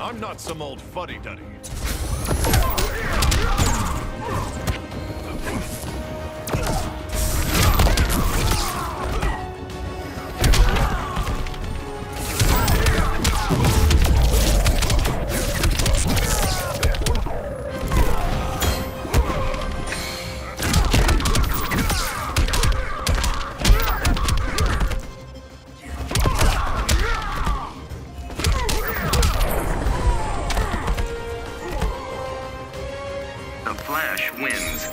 I'm not some old fuddy-duddy. The Flash wins.